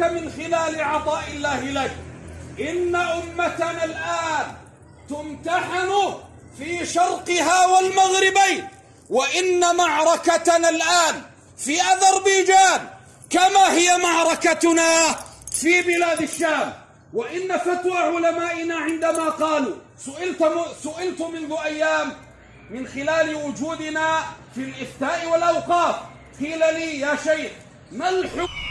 أعمالك من خلال عطاء الله لك. إن أمتنا الآن تمتحن في شرقها والمغربين وإن معركتنا الآن في أذربيجان كما هي معركتنا في بلاد الشام. وإن فتوى علمائنا عندما قالوا سئلت, سئلت منذ أيام من خلال وجودنا في الإفتاء والأوقاف قيل لي يا شيخ ما الحكم؟